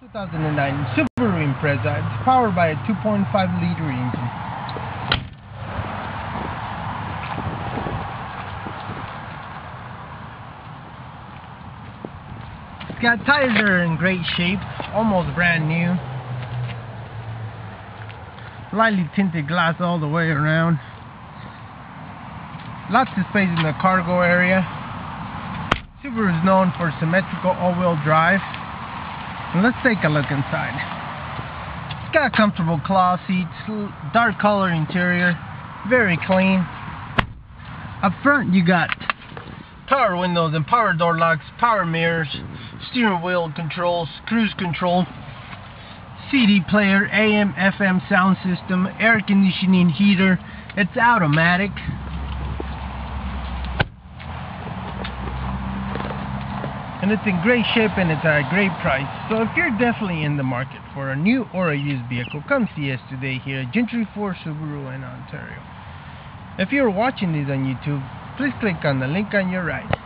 2009 Subaru Impreza. It's powered by a 2.5 liter engine. It's got tires that are in great shape, almost brand new. Lightly tinted glass all the way around. Lots of space in the cargo area. Subaru is known for symmetrical all-wheel drive. Let's take a look inside. It's got comfortable cloth seats, dark color interior, very clean. Up front you got power windows and power door locks, power mirrors, steering wheel controls, cruise control, CD player, AM, FM sound system, air conditioning heater. It's automatic. And it's in great shape and it's at a great price. So if you're definitely in the market for a new or a used vehicle, come see us today here at Gentry Ford Subaru in Ontario. If you're watching this on YouTube, please click on the link on your right.